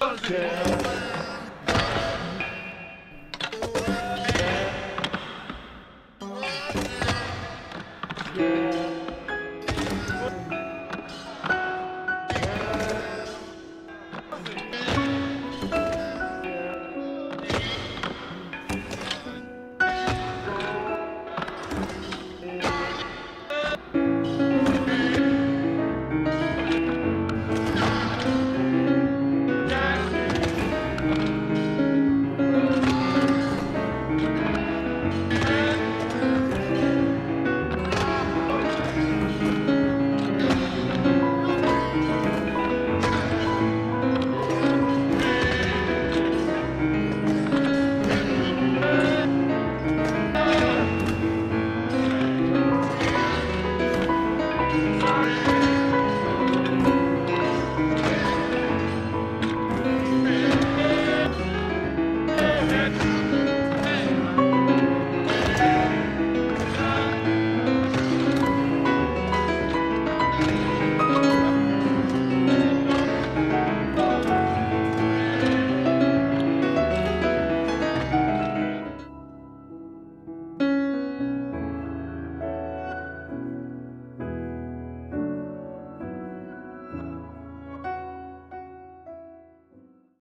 Okay. Sorry.